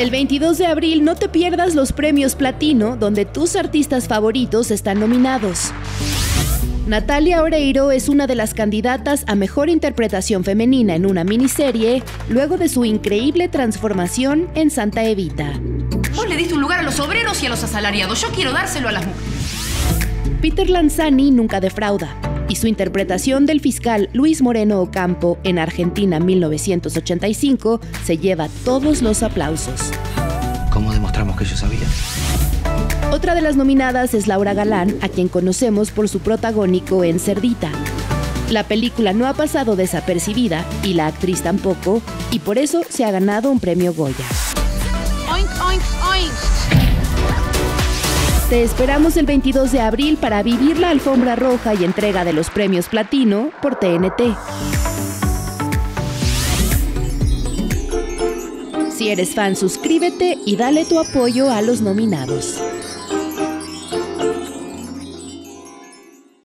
El 22 de abril no te pierdas los premios Platino, donde tus artistas favoritos están nominados. Natalia Oreiro es una de las candidatas a mejor interpretación femenina en una miniserie luego de su increíble transformación en Santa Evita. Vos le diste un lugar a los obreros y a los asalariados. Yo quiero dárselo a las mujeres. Peter Lanzani nunca defrauda y su interpretación del fiscal Luis Moreno Ocampo en Argentina 1985 se lleva todos los aplausos. ¿Cómo demostramos que yo sabía? Otra de las nominadas es Laura Galán, a quien conocemos por su protagónico en Cerdita. La película no ha pasado desapercibida y la actriz tampoco, y por eso se ha ganado un premio Goya. Te esperamos el 22 de abril para vivir la alfombra roja y entrega de los premios Platino por TNT. Si eres fan, suscríbete y dale tu apoyo a los nominados.